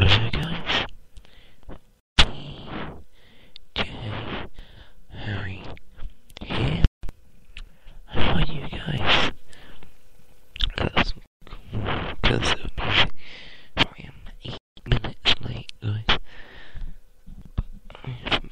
Hello guys. DJ Harry here. How are you guys? That's because of me. I am eight minutes late guys. But I've